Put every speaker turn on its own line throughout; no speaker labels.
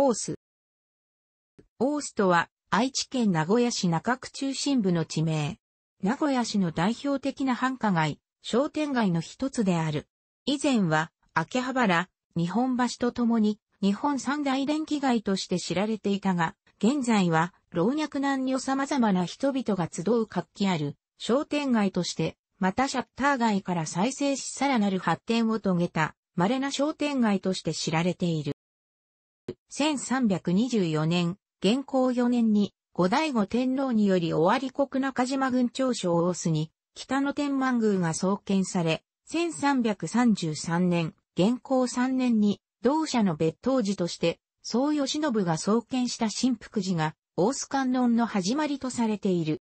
オース。オースとは、愛知県名古屋市中区中心部の地名。名古屋市の代表的な繁華街、商店街の一つである。以前は、秋葉原、日本橋とともに、日本三大電気街として知られていたが、現在は、老若男女様々な人々が集う活気ある、商店街として、またシャッター街から再生しさらなる発展を遂げた、稀な商店街として知られている。1324年、元寇4年に、後醍醐天皇により尾張国中島郡長所大須に、北野天満宮が創建され、1333年、元寇3年に、同社の別当寺として、宋義信が創建した新福寺が、大須観音の始まりとされている。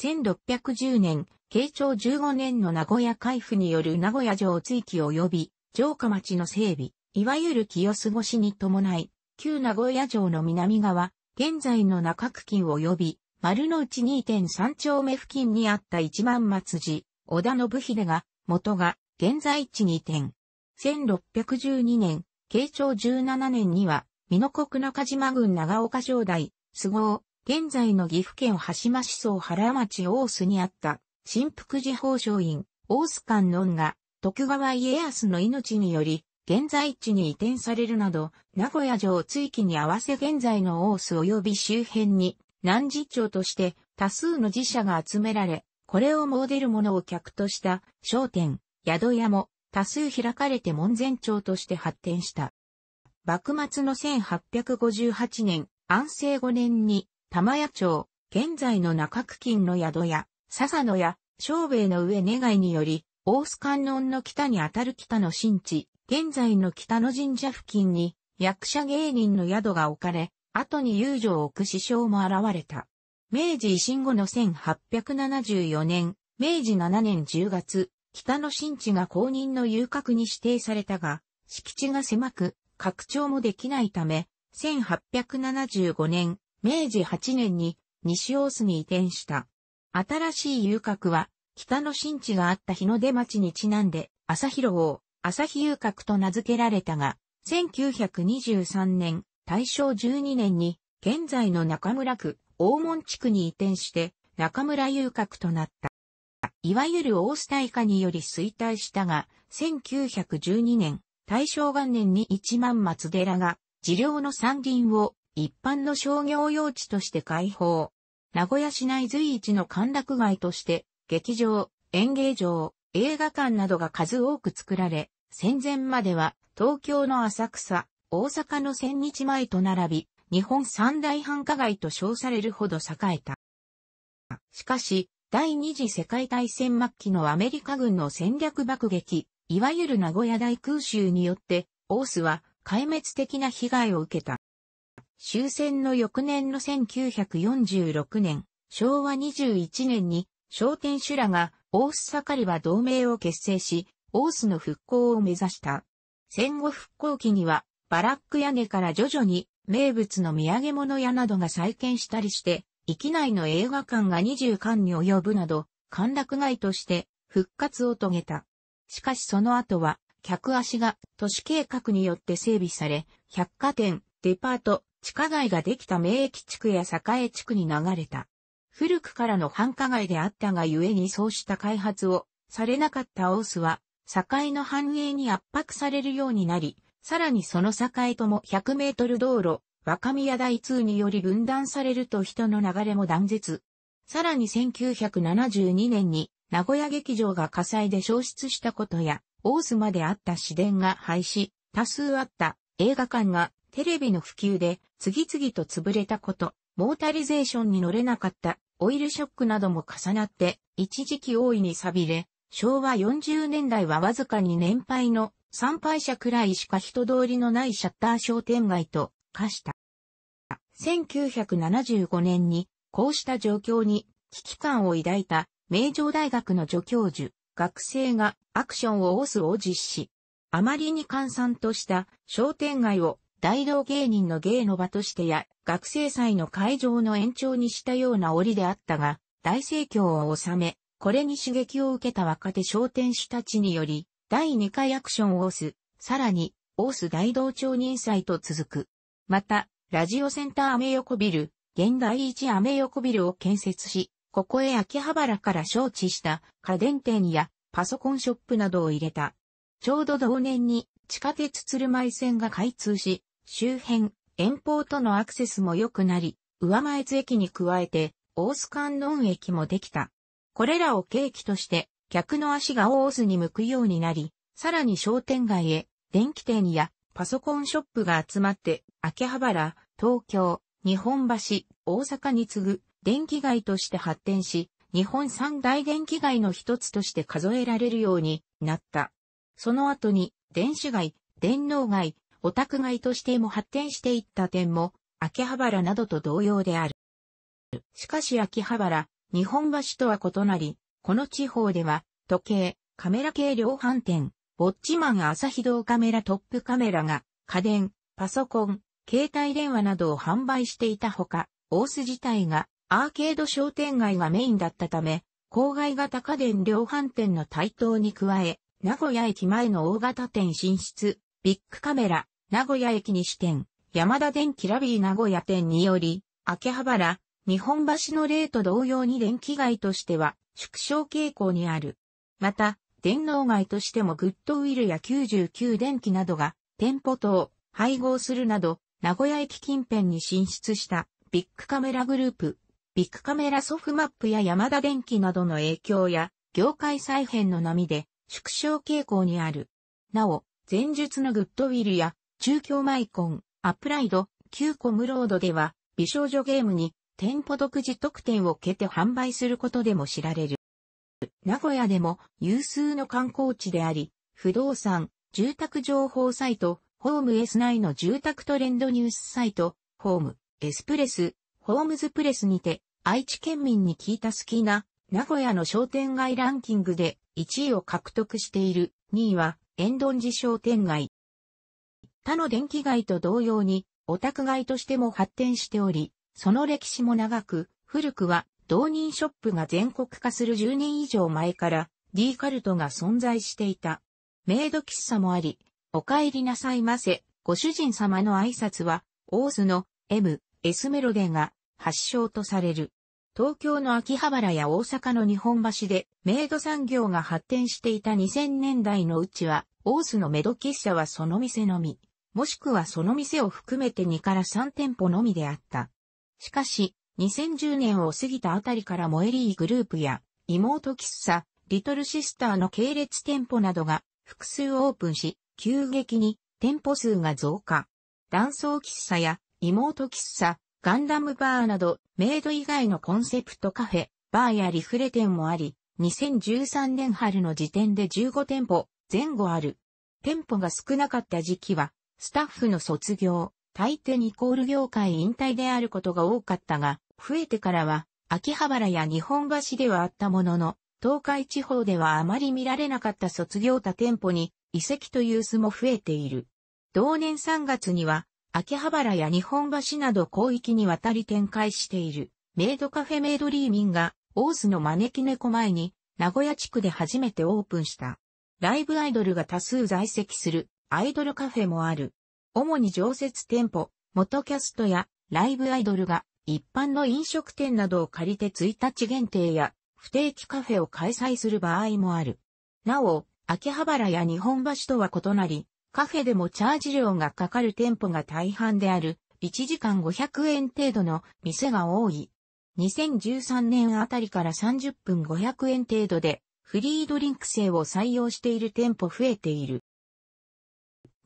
1610年、慶長15年の名古屋海府による名古屋城追記及び、城下町の整備、いわゆる清過ごしに伴い、旧名古屋城の南側、現在の中区近及び、丸の内2.3丁目付近にあった一万松寺、織田信秀が、元が、現在地2点。1612年、慶長17年には、美濃国中島郡長岡城代、菅生、現在の岐阜県羽島市層原町大須にあった、新福寺宝生院、大須観音が、徳川家康の命により、現在地に移転されるなど、名古屋城追記に合わせ現在の大須及び周辺に、南寺町として多数の寺社が集められ、これをモデルものを客とした商店、宿屋も多数開かれて門前町として発展した。幕末の1858年、安政5年に、玉屋町、現在の中区近の宿屋、笹野屋、小兵衛の上願いにより、大須観音の北にあたる北の新地、現在の北野神社付近に役者芸人の宿が置かれ、後に遊女を置く師匠も現れた。明治維新後の1874年、明治7年10月、北の新地が公認の遊郭に指定されたが、敷地が狭く、拡張もできないため、1875年、明治8年に西大須に移転した。新しい遊郭は、北の新地があった日の出町にちなんで、朝広王、朝日遊郭と名付けられたが、1923年、大正12年に、現在の中村区、大門地区に移転して、中村遊郭となった。いわゆる大須大化により衰退したが、1912年、大正元年に一万松寺が、治療の山林を一般の商業用地として開放。名古屋市内随一の歓楽街として、劇場、演芸場、映画館などが数多く作られ、戦前までは東京の浅草、大阪の千日前と並び、日本三大繁華街と称されるほど栄えた。しかし、第二次世界大戦末期のアメリカ軍の戦略爆撃、いわゆる名古屋大空襲によって、オースは壊滅的な被害を受けた。終戦の翌年の1946年、昭和21年に、商店主らが、オース盛りは同盟を結成し、オースの復興を目指した。戦後復興期には、バラック屋根から徐々に名物の土産物屋などが再建したりして、域内の映画館が20館に及ぶなど、歓楽街として復活を遂げた。しかしその後は、客足が都市計画によって整備され、百貨店、デパート、地下街ができた名駅地区や栄地区に流れた。古くからの繁華街であったがゆえにそうした開発をされなかったオースは、境の繁栄に圧迫されるようになり、さらにその境とも100メートル道路、若宮大通により分断されると人の流れも断絶。さらに1972年に名古屋劇場が火災で消失したことや、大須まであった市電が廃止、多数あった映画館がテレビの普及で次々と潰れたこと、モータリゼーションに乗れなかったオイルショックなども重なって一時期大いに錆びれ、昭和40年代はわずかに年配の参拝者くらいしか人通りのないシャッター商店街と化した。1975年にこうした状況に危機感を抱いた名城大学の助教授、学生がアクションを押すを実施。あまりに閑散とした商店街を大道芸人の芸の場としてや学生祭の会場の延長にしたような折であったが、大盛況を収め、これに刺激を受けた若手商店主たちにより、第2回アクションを押す、さらに、オース大道町人祭と続く。また、ラジオセンターアメ横ビル、現代一アメ横ビルを建設し、ここへ秋葉原から招致した家電店やパソコンショップなどを入れた。ちょうど同年に地下鉄鶴舞線が開通し、周辺、遠方とのアクセスも良くなり、上前津駅に加えて、大須観音駅もできた。これらを契機として、客の足が大須に向くようになり、さらに商店街へ、電気店やパソコンショップが集まって、秋葉原、東京、日本橋、大阪に次ぐ電気街として発展し、日本三大電気街の一つとして数えられるようになった。その後に、電子街、電脳街、オタク街としても発展していった点も、秋葉原などと同様である。しかし秋葉原、日本橋とは異なり、この地方では、時計、カメラ系量販店、ウォッチマン朝日動カメラトップカメラが、家電、パソコン、携帯電話などを販売していたほか、大須自体がアーケード商店街がメインだったため、郊外型家電量販店の台頭に加え、名古屋駅前の大型店進出、ビッグカメラ、名古屋駅西店、山田電機ラビー名古屋店により、秋葉原、日本橋の例と同様に電気街としては縮小傾向にある。また、電脳街としてもグッドウィルや九十九電機などが店舗統廃合するなど名古屋駅近辺に進出したビックカメラグループ、ビックカメラソフマップやヤマダ電機などの影響や業界再編の波で縮小傾向にある。なお、前述のグッドウィルや中京マイコン、アプライド、旧コムロードでは美少女ゲームに店舗独自特典を受けて販売することでも知られる。名古屋でも有数の観光地であり、不動産、住宅情報サイト、ホーム S 内の住宅トレンドニュースサイト、ホーム、エスプレス、ホームズプレスにて、愛知県民に聞いた好きな、名古屋の商店街ランキングで1位を獲得している、2位は、遠頓寺商店街。他の電気街と同様に、オタク街としても発展しており、その歴史も長く、古くは、同人ショップが全国化する10年以上前から、D カルトが存在していた。メイド喫茶もあり、お帰りなさいませ、ご主人様の挨拶は、大須の M、S メロデが発祥とされる。東京の秋葉原や大阪の日本橋でメイド産業が発展していた2000年代のうちは、大須のメド喫茶はその店のみ、もしくはその店を含めて2から3店舗のみであった。しかし、2010年を過ぎたあたりからモエリーグループや妹喫茶、リトルシスターの系列店舗などが複数オープンし、急激に店舗数が増加。断層喫茶や妹喫茶、ガンダムバーなどメイド以外のコンセプトカフェ、バーやリフレ店もあり、2013年春の時点で15店舗前後ある。店舗が少なかった時期は、スタッフの卒業、大抵ニコール業界引退であることが多かったが、増えてからは、秋葉原や日本橋ではあったものの、東海地方ではあまり見られなかった卒業他店舗に移籍という巣も増えている。同年3月には、秋葉原や日本橋など広域にわたり展開している、メイドカフェメイドリーミンが、大津の招き猫前に、名古屋地区で初めてオープンした。ライブアイドルが多数在籍する、アイドルカフェもある。主に常設店舗、元キャストやライブアイドルが一般の飲食店などを借りて1日限定や不定期カフェを開催する場合もある。なお、秋葉原や日本橋とは異なり、カフェでもチャージ料がかかる店舗が大半である、1時間500円程度の店が多い。2013年あたりから30分500円程度で、フリードリンク制を採用している店舗増えている。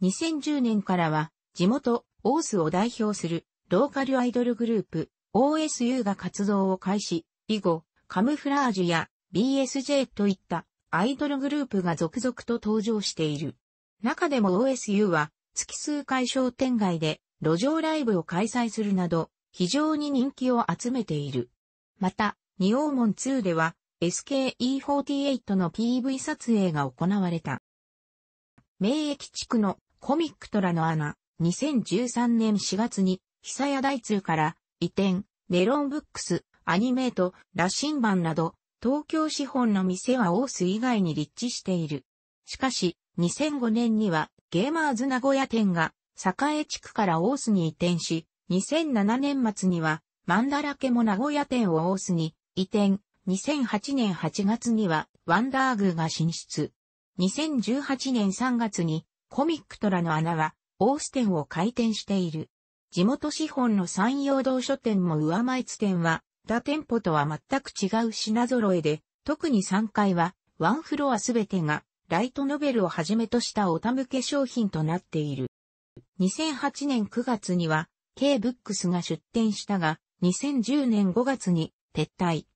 2010年からは、地元、オースを代表する、ローカルアイドルグループ、OSU が活動を開始、以後、カムフラージュや BSJ といったアイドルグループが続々と登場している。中でも OSU は、月数回商店街で路上ライブを開催するなど、非常に人気を集めている。また、ニオーモン2では、SKE48 の PV 撮影が行われた。名駅地区のコミックトラの穴、2013年4月に、久屋大通から移転、メロンブックス、アニメート、羅針盤など、東京資本の店は大須以外に立地している。しかし、2005年にはゲーマーズ名古屋店が栄地区から大須に移転し、2007年末には、マンダラケも名古屋店を大須に移転、2008年8月には、ワンダーグが進出。2018年3月に、コミックトラの穴は、大須店を開店している。地元資本の山陽道書店も上前津店は、他店舗とは全く違う品揃えで、特に3階は、ワンフロアすべてが、ライトノベルをはじめとしたオタ向け商品となっている。2008年9月には、K ブックスが出店したが、2010年5月に撤退。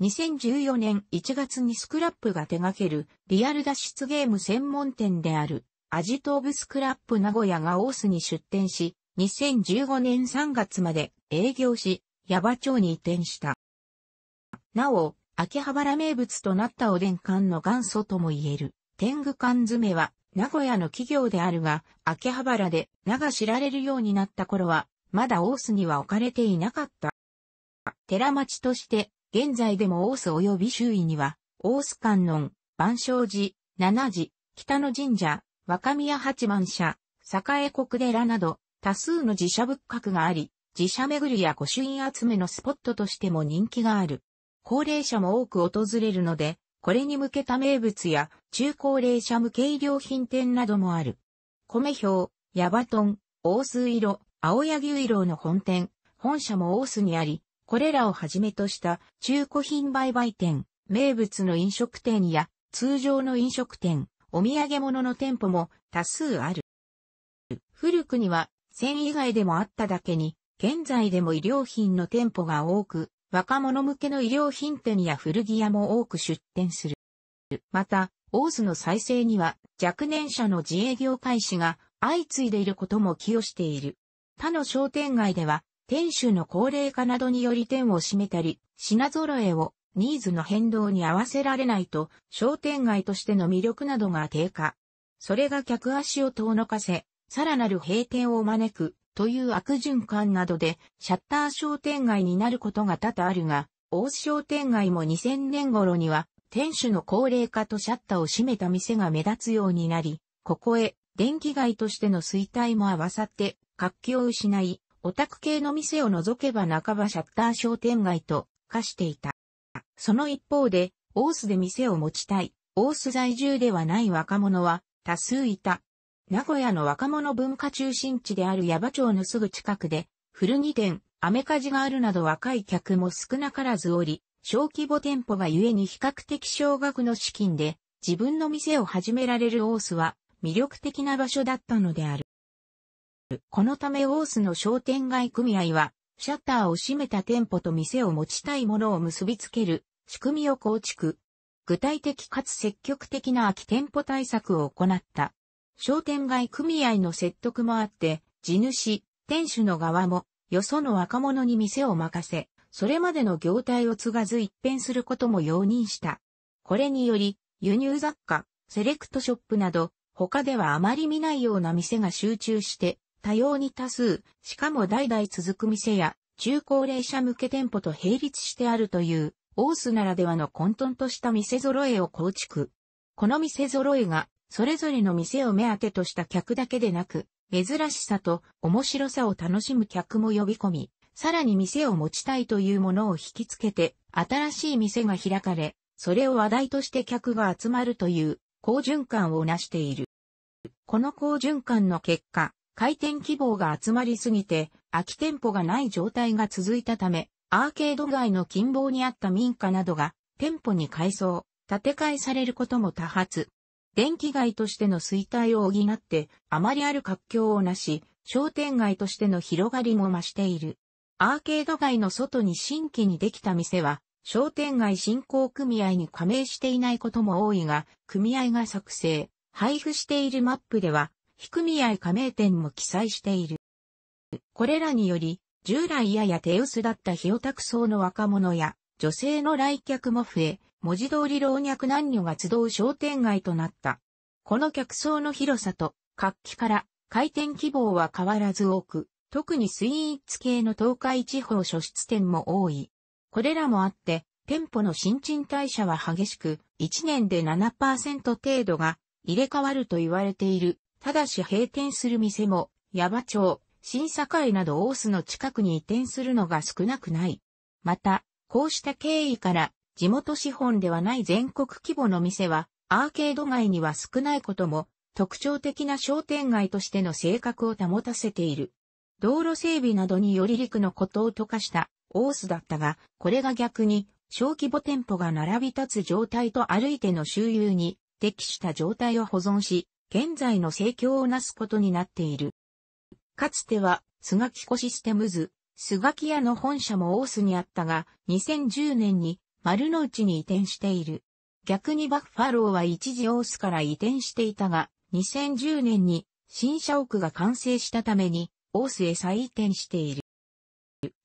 2014年1月にスクラップが手掛けるリアル脱出ゲーム専門店であるアジトーブスクラップ名古屋がオースに出店し、2015年3月まで営業し、矢場町に移転した。なお、秋葉原名物となったおでん缶の元祖とも言える、天狗缶詰は、名古屋の企業であるが、秋葉原で名が知られるようになった頃は、まだ大須には置かれていなかった。寺町として、現在でも大須及び周囲には、大須観音、万象寺、七寺、北野神社、若宮八幡社、栄国寺など、多数の自社仏閣があり、自社巡りや御朱印集めのスポットとしても人気がある。高齢者も多く訪れるので、これに向けた名物や中高齢者向け衣料品店などもある。米表、ヤバトン、大須色、青柳色の本店、本社も大須にあり、これらをはじめとした中古品売買店、名物の飲食店や通常の飲食店、お土産物の店舗も多数ある。古くには線以外でもあっただけに、現在でも衣料品の店舗が多く、若者向けの衣料品店や古着屋も多く出店する。また、大津の再生には若年者の自営業開始が相次いでいることも寄与している。他の商店街では、店主の高齢化などにより店を閉めたり、品揃えをニーズの変動に合わせられないと、商店街としての魅力などが低下。それが客足を遠のかせ、さらなる閉店を招くという悪循環などでシャッター商店街になることが多々あるが、大須商店街も2000年頃には店主の高齢化とシャッターを閉めた店が目立つようになり、ここへ電気街としての衰退も合わさって活気を失い、オタク系の店を除けば半ばシャッター商店街と化していた。その一方で、大須で店を持ちたい、大須在住ではない若者は多数いた。名古屋の若者文化中心地である矢場町のすぐ近くで、古着店、アメカジがあるなど若い客も少なからずおり、小規模店舗がゆえに比較的少額の資金で自分の店を始められるオースは魅力的な場所だったのである。このためオースの商店街組合は、シャッターを閉めた店舗と店を持ちたいものを結びつける仕組みを構築。具体的かつ積極的な空き店舗対策を行った。商店街組合の説得もあって、地主、店主の側も、よその若者に店を任せ、それまでの業態を継がず一変することも容認した。これにより、輸入雑貨、セレクトショップなど、他ではあまり見ないような店が集中して、多様に多数、しかも代々続く店や、中高齢者向け店舗と並立してあるという、オースならではの混沌とした店揃えを構築。この店揃えがそれぞれの店を目当てとした客だけでなく、珍しさと面白さを楽しむ客も呼び込み、さらに店を持ちたいというものを引きつけて、新しい店が開かれ、それを話題として客が集まるという好循環を成している。この好循環の結果、開店希望が集まりすぎて、空き店舗がない状態が続いたため、アーケード街の近傍にあった民家などが店舗に改装、建て替えされることも多発。電気街としての衰退を補って、あまりある活況をなし、商店街としての広がりも増している。アーケード街の外に新規にできた店は、商店街振興組合に加盟していないことも多いが、組合が作成、配布しているマップでは、非組合加盟店も記載している。これらにより、従来やや手薄だった日オタク層の若者や女性の来客も増え、文字通り老若男女が集う商店街となった。この客層の広さと活気から開店希望は変わらず多く、特にスイーツ系の東海地方書出店も多い。これらもあって、店舗の新陳代謝は激しく、1年で7%程度が入れ替わると言われている。ただし閉店する店も矢場町、新堺など大須の近くに移転するのが少なくない。また、こうした経緯から、地元資本ではない全国規模の店は、アーケード街には少ないことも、特徴的な商店街としての性格を保たせている。道路整備などにより陸のことを溶かした大須だったが、これが逆に小規模店舗が並び立つ状態と歩いての周遊に適した状態を保存し、現在の盛況をなすことになっている。かつては、スガキコシステムズ、スガキ屋の本社も大須にあったが、2010年に丸の内に移転している。逆にバッファローは一時大須から移転していたが、2010年に新社屋が完成したために、大須へ再移転している。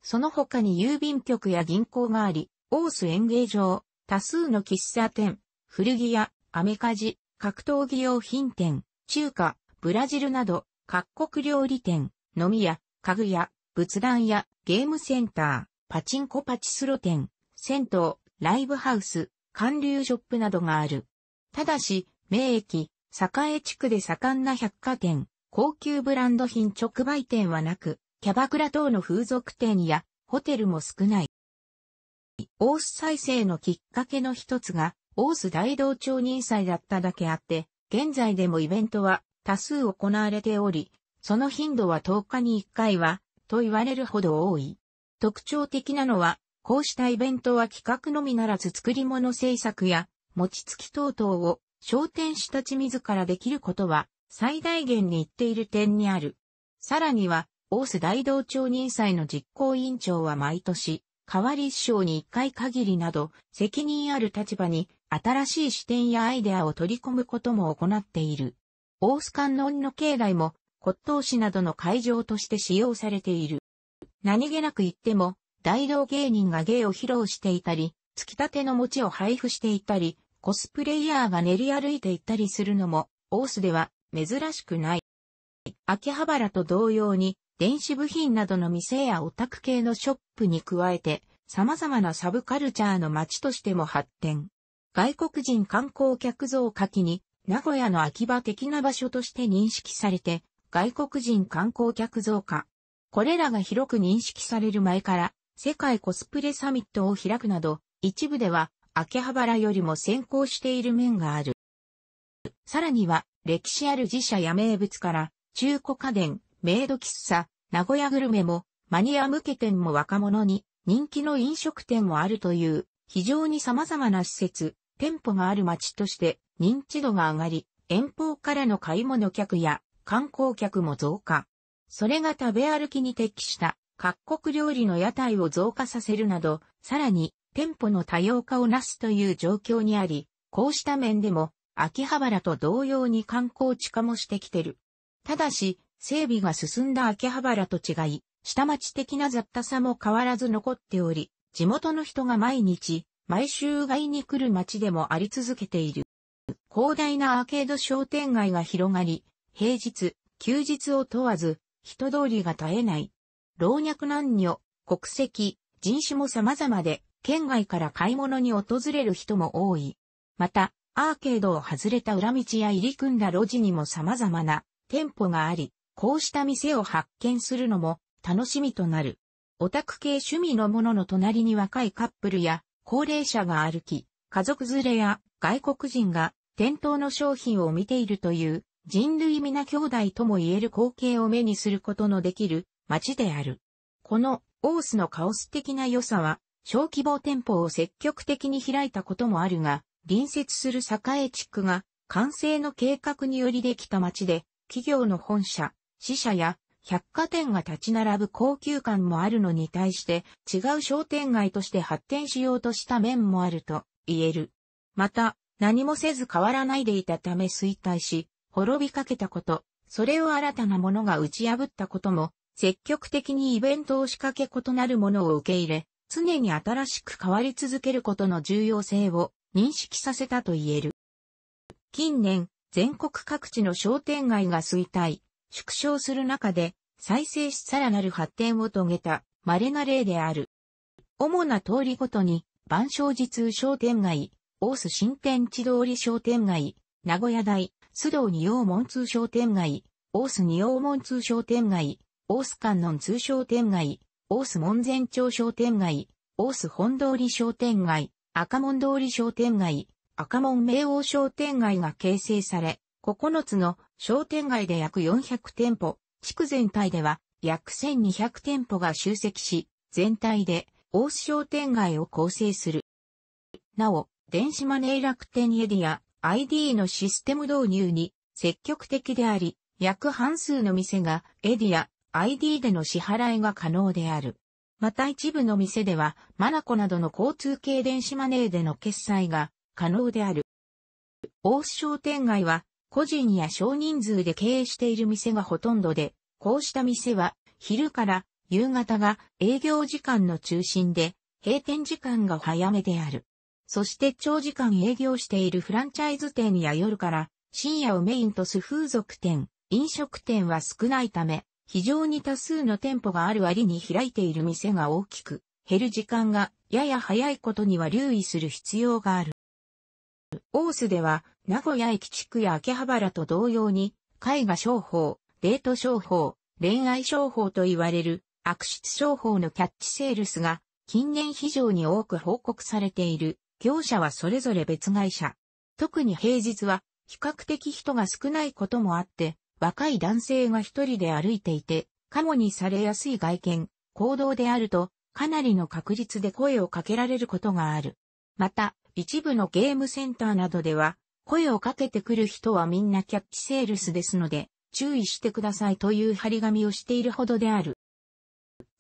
その他に郵便局や銀行があり、大須演芸場、多数の喫茶店、古着屋、アメカジ、格闘技用品店、中華、ブラジルなど、各国料理店、飲み屋、家具屋、仏壇屋、ゲームセンター、パチンコパチスロ店、銭湯、ライブハウス、韓流ショップなどがある。ただし、名駅、栄地区で盛んな百貨店、高級ブランド品直売店はなく、キャバクラ等の風俗店やホテルも少ない。大須再生のきっかけの一つが、大須大道町人祭だっただけあって、現在でもイベントは多数行われており、その頻度は10日に1回は、と言われるほど多い。特徴的なのは、こうしたイベントは企画のみならず作り物制作や、餅つき等々を商店主たち自らできることは最大限に言っている点にある。さらには、大須大道町人祭の実行委員長は毎年、代わり一生に一回限りなど、責任ある立場に新しい視点やアイデアを取り込むことも行っている。大須観音の境内も骨董市などの会場として使用されている。何気なく言っても、大道芸人が芸を披露していたり、つきたての餅を配布していたり、コスプレイヤーが練り歩いていたりするのも、大須では珍しくない。秋葉原と同様に、電子部品などの店やオタク系のショップに加えて、様々なサブカルチャーの街としても発展。外国人観光客増加期に名古屋の秋葉的な場所として認識されて、外国人観光客増加。これらが広く認識される前から、世界コスプレサミットを開くなど、一部では、秋葉原よりも先行している面がある。さらには、歴史ある自社や名物から、中古家電、メイド喫茶、名古屋グルメも、マニア向け店も若者に、人気の飲食店もあるという、非常に様々な施設、店舗がある街として認知度が上がり、遠方からの買い物客や観光客も増加。それが食べ歩きに適した各国料理の屋台を増加させるなど、さらに店舗の多様化をなすという状況にあり、こうした面でも秋葉原と同様に観光地化もしてきてる。ただし、整備が進んだ秋葉原と違い、下町的な雑多さも変わらず残っており、地元の人が毎日、毎週買いに来る街でもあり続けている。広大なアーケード商店街が広がり、平日、休日を問わず、人通りが絶えない。老若男女、国籍、人種も様々で、県外から買い物に訪れる人も多い。また、アーケードを外れた裏道や入り組んだ路地にも様々な店舗があり、こうした店を発見するのも楽しみとなる。オタク系趣味のものの隣に若いカップルや高齢者が歩き、家族連れや外国人が店頭の商品を見ているという人類皆兄弟とも言える光景を目にすることのできる街である。このオースのカオス的な良さは小規模店舗を積極的に開いたこともあるが、隣接する栄地区が完成の計画によりできた街で、企業の本社、支社や百貨店が立ち並ぶ高級感もあるのに対して違う商店街として発展しようとした面もあると言える。また、何もせず変わらないでいたため衰退し、滅びかけたこと、それを新たなものが打ち破ったことも、積極的にイベントを仕掛け異なるものを受け入れ、常に新しく変わり続けることの重要性を認識させたと言える。近年、全国各地の商店街が衰退、縮小する中で、再生しさらなる発展を遂げた稀な例である。主な通りごとに、万象寺通商店街、大須新天地通り商店街、名古屋大、須藤二葉門通商店街、大須二王門通商店街、大須観音通商店街、大須門前町商店街、大須本通り商店街、赤門通り商店街、赤門明王商店街が形成され、9つの商店街で約400店舗、地区全体では約1200店舗が集積し、全体で大須商店街を構成する。なお、電子マネー楽天エディア ID のシステム導入に積極的であり、約半数の店がエディア ID での支払いが可能である。また一部の店では、 manaca などの交通系電子マネーでの決済が可能である。大須商店街は、個人や少人数で経営している店がほとんどで、こうした店は、昼から夕方が営業時間の中心で、閉店時間が早めである。そして長時間営業しているフランチャイズ店や夜から深夜をメインとす風俗店、飲食店は少ないため、非常に多数の店舗がある割に開いている店が大きく、減る時間がやや早いことには留意する必要がある。大須では、名古屋駅地区や秋葉原と同様に、絵画商法、デート商法、恋愛商法と言われる悪質商法のキャッチセールスが近年非常に多く報告されている業者はそれぞれ別会社。特に平日は比較的人が少ないこともあって、若い男性が一人で歩いていて、カモにされやすい外見、行動であると、かなりの確率で声をかけられることがある。また、一部のゲームセンターなどでは、声をかけてくる人はみんなキャッチセールスですので、注意してくださいという張り紙をしているほどである。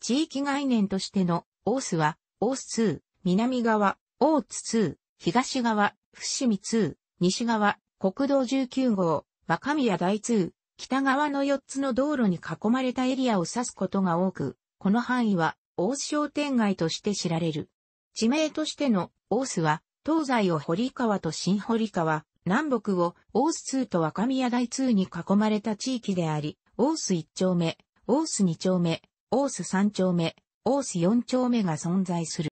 地域概念としてのオースは、オース2、南側、オーツ2、東側、伏見2、西側、国道19号、若宮大2、北側の4つの道路に囲まれたエリアを指すことが多く、この範囲は、大須商店街として知られる。地名としての、大須は、東西を堀川と新堀川、南北を大須2と若宮台2に囲まれた地域であり、大須1丁目、大須2丁目、大須3丁目、大須4丁目が存在する。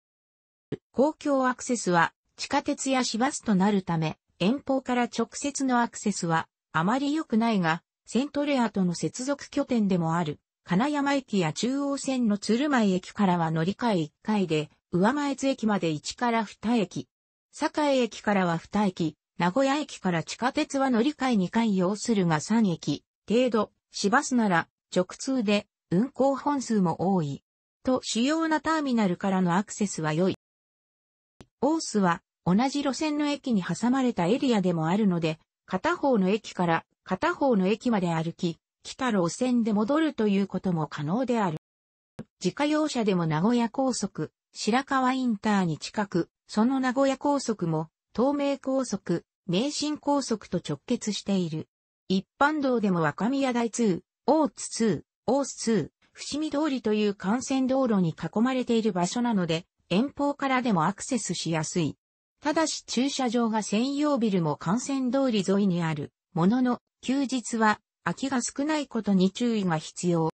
公共アクセスは地下鉄や市バスとなるため、遠方から直接のアクセスはあまり良くないが、セントレアとの接続拠点でもある、金山駅や中央線の鶴舞駅からは乗り換え1回で、上前津駅まで1から2駅。栄駅からは2駅、名古屋駅から地下鉄は乗り換え2回要するが3駅、程度、市バスなら直通で運行本数も多い。と主要なターミナルからのアクセスは良い。オースは同じ路線の駅に挟まれたエリアでもあるので、片方の駅から片方の駅まで歩き、来た路線で戻るということも可能である。自家用車でも名古屋高速、白川インターに近く、その名古屋高速も、東名高速、名神高速と直結している。一般道でも若宮台2、大津2、大津2、伏見通りという幹線道路に囲まれている場所なので、遠方からでもアクセスしやすい。ただし駐車場が専用ビルも幹線通り沿いにある。ものの、休日は空きが少ないことに注意が必要。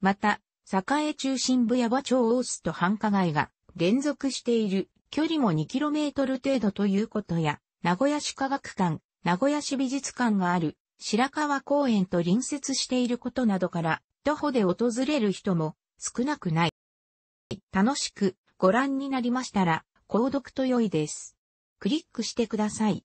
また、栄中心部や馬町大須と繁華街が連続している距離も 2km 程度ということや、名古屋市科学館、名古屋市美術館がある白川公園と隣接していることなどから、徒歩で訪れる人も少なくない。楽しくご覧になりましたら、購読と良いです。クリックしてください。